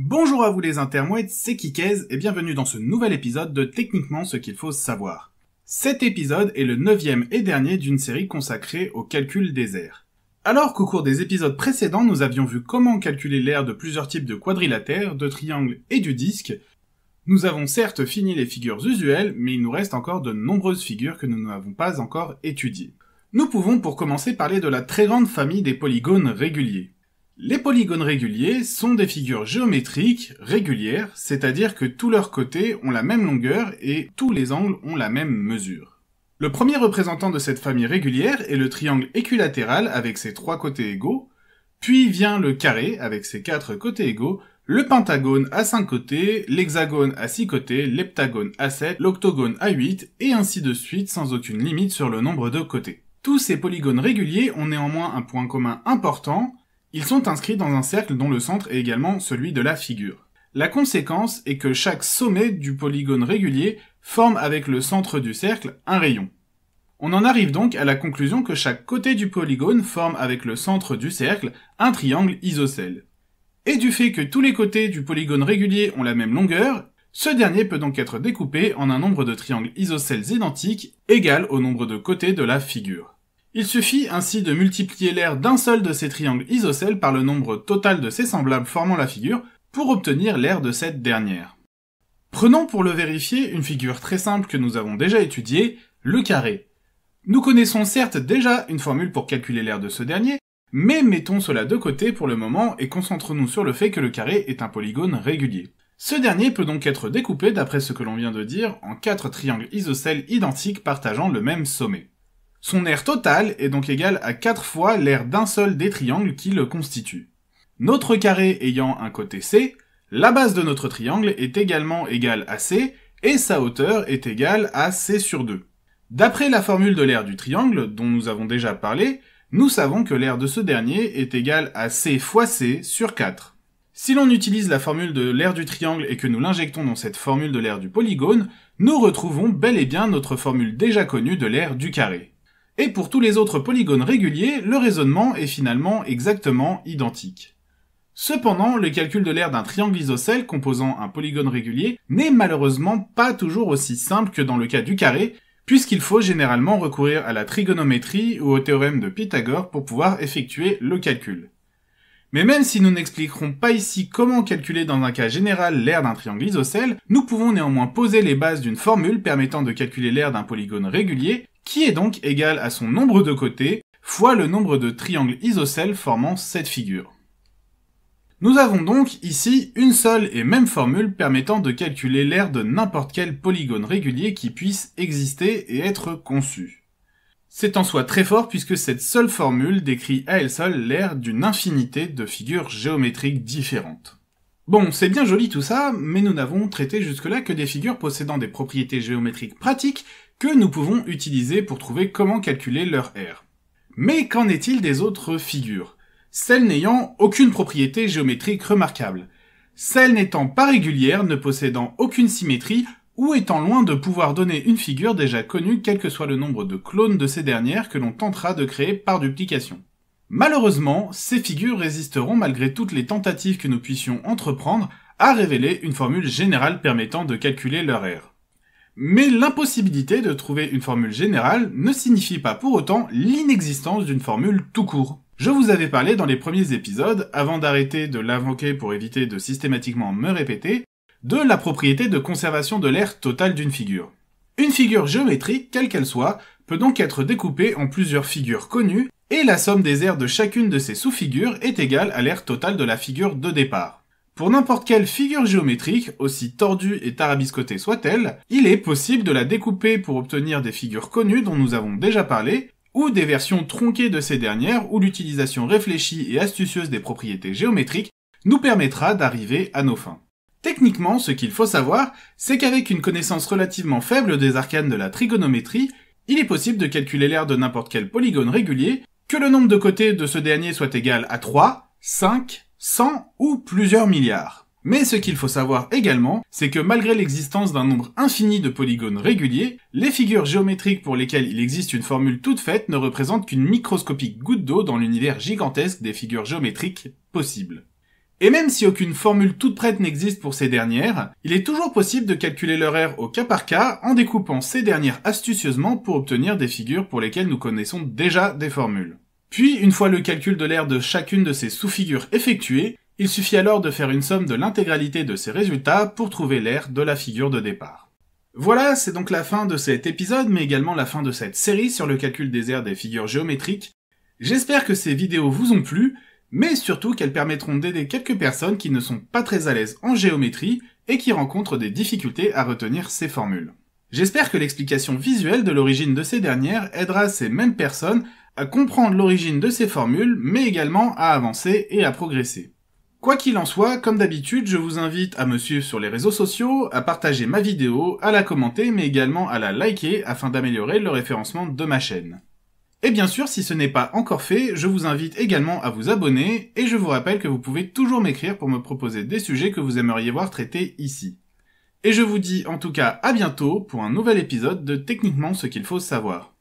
Bonjour à vous les intermouettes, c'est Kikez et bienvenue dans ce nouvel épisode de Techniquement ce qu'il faut savoir. Cet épisode est le neuvième et dernier d'une série consacrée au calcul des airs. Alors qu'au cours des épisodes précédents nous avions vu comment calculer l'air de plusieurs types de quadrilatères, de triangles et du disque, nous avons certes fini les figures usuelles, mais il nous reste encore de nombreuses figures que nous n'avons pas encore étudiées. Nous pouvons pour commencer parler de la très grande famille des polygones réguliers. Les polygones réguliers sont des figures géométriques régulières, c'est-à-dire que tous leurs côtés ont la même longueur et tous les angles ont la même mesure. Le premier représentant de cette famille régulière est le triangle équilatéral avec ses trois côtés égaux, puis vient le carré avec ses quatre côtés égaux, le pentagone à cinq côtés, l'hexagone à six côtés, l'heptagone à 7, l'octogone à 8, et ainsi de suite sans aucune limite sur le nombre de côtés. Tous ces polygones réguliers ont néanmoins un point commun important, ils sont inscrits dans un cercle dont le centre est également celui de la figure. La conséquence est que chaque sommet du polygone régulier forme avec le centre du cercle un rayon. On en arrive donc à la conclusion que chaque côté du polygone forme avec le centre du cercle un triangle isocèle. Et du fait que tous les côtés du polygone régulier ont la même longueur, ce dernier peut donc être découpé en un nombre de triangles isocèles identiques égal au nombre de côtés de la figure. Il suffit ainsi de multiplier l'aire d'un seul de ces triangles isocèles par le nombre total de ses semblables formant la figure pour obtenir l'aire de cette dernière. Prenons pour le vérifier une figure très simple que nous avons déjà étudiée, le carré. Nous connaissons certes déjà une formule pour calculer l'aire de ce dernier, mais mettons cela de côté pour le moment et concentrons-nous sur le fait que le carré est un polygone régulier. Ce dernier peut donc être découpé, d'après ce que l'on vient de dire, en quatre triangles isocèles identiques partageant le même sommet. Son aire total est donc égal à 4 fois l'aire d'un seul des triangles qui le constituent. Notre carré ayant un côté C, la base de notre triangle est également égale à C, et sa hauteur est égale à C sur 2. D'après la formule de l'aire du triangle, dont nous avons déjà parlé, nous savons que l'aire de ce dernier est égale à C fois C sur 4. Si l'on utilise la formule de l'aire du triangle et que nous l'injectons dans cette formule de l'aire du polygone, nous retrouvons bel et bien notre formule déjà connue de l'aire du carré. Et pour tous les autres polygones réguliers, le raisonnement est finalement exactement identique. Cependant, le calcul de l'aire d'un triangle isocèle composant un polygone régulier n'est malheureusement pas toujours aussi simple que dans le cas du carré, puisqu'il faut généralement recourir à la trigonométrie ou au théorème de Pythagore pour pouvoir effectuer le calcul. Mais même si nous n'expliquerons pas ici comment calculer dans un cas général l'aire d'un triangle isocèle, nous pouvons néanmoins poser les bases d'une formule permettant de calculer l'aire d'un polygone régulier, qui est donc égal à son nombre de côtés fois le nombre de triangles isocèles formant cette figure. Nous avons donc ici une seule et même formule permettant de calculer l'aire de n'importe quel polygone régulier qui puisse exister et être conçu. C'est en soi très fort puisque cette seule formule décrit à elle seule l'aire d'une infinité de figures géométriques différentes. Bon, c'est bien joli tout ça, mais nous n'avons traité jusque-là que des figures possédant des propriétés géométriques pratiques que nous pouvons utiliser pour trouver comment calculer leur aire. Mais qu'en est-il des autres figures? Celles n'ayant aucune propriété géométrique remarquable, celles n'étant pas régulières, ne possédant aucune symétrie, ou étant loin de pouvoir donner une figure déjà connue quel que soit le nombre de clones de ces dernières que l'on tentera de créer par duplication. Malheureusement, ces figures résisteront malgré toutes les tentatives que nous puissions entreprendre à révéler une formule générale permettant de calculer leur aire. Mais l'impossibilité de trouver une formule générale ne signifie pas pour autant l'inexistence d'une formule tout court. Je vous avais parlé dans les premiers épisodes, avant d'arrêter de l'invoquer pour éviter de systématiquement me répéter, de la propriété de conservation de l'air total d'une figure. Une figure géométrique, quelle qu'elle soit, peut donc être découpée en plusieurs figures connues, et la somme des aires de chacune de ces sous-figures est égale à l'air total de la figure de départ. Pour n'importe quelle figure géométrique, aussi tordue et tarabiscotée soit-elle, il est possible de la découper pour obtenir des figures connues dont nous avons déjà parlé, ou des versions tronquées de ces dernières où l'utilisation réfléchie et astucieuse des propriétés géométriques nous permettra d'arriver à nos fins. Techniquement, ce qu'il faut savoir, c'est qu'avec une connaissance relativement faible des arcanes de la trigonométrie, il est possible de calculer l'aire de n'importe quel polygone régulier, que le nombre de côtés de ce dernier soit égal à 3, 5, 100 ou plusieurs milliards. Mais ce qu'il faut savoir également, c'est que malgré l'existence d'un nombre infini de polygones réguliers, les figures géométriques pour lesquelles il existe une formule toute faite ne représentent qu'une microscopique goutte d'eau dans l'univers gigantesque des figures géométriques possibles. Et même si aucune formule toute prête n'existe pour ces dernières, il est toujours possible de calculer leur R au cas par cas en découpant ces dernières astucieusement pour obtenir des figures pour lesquelles nous connaissons déjà des formules. Puis, une fois le calcul de l'air de chacune de ces sous-figures effectué, il suffit alors de faire une somme de l'intégralité de ces résultats pour trouver l'air de la figure de départ. Voilà, c'est donc la fin de cet épisode, mais également la fin de cette série sur le calcul des aires des figures géométriques. J'espère que ces vidéos vous ont plu, mais surtout qu'elles permettront d'aider quelques personnes qui ne sont pas très à l'aise en géométrie et qui rencontrent des difficultés à retenir ces formules. J'espère que l'explication visuelle de l'origine de ces dernières aidera ces mêmes personnes à comprendre l'origine de ces formules, mais également à avancer et à progresser. Quoi qu'il en soit, comme d'habitude, je vous invite à me suivre sur les réseaux sociaux, à partager ma vidéo, à la commenter, mais également à la liker afin d'améliorer le référencement de ma chaîne. Et bien sûr, si ce n'est pas encore fait, je vous invite également à vous abonner, et je vous rappelle que vous pouvez toujours m'écrire pour me proposer des sujets que vous aimeriez voir traités ici. Et je vous dis en tout cas à bientôt pour un nouvel épisode de Techniquement ce qu'il faut savoir.